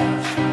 love.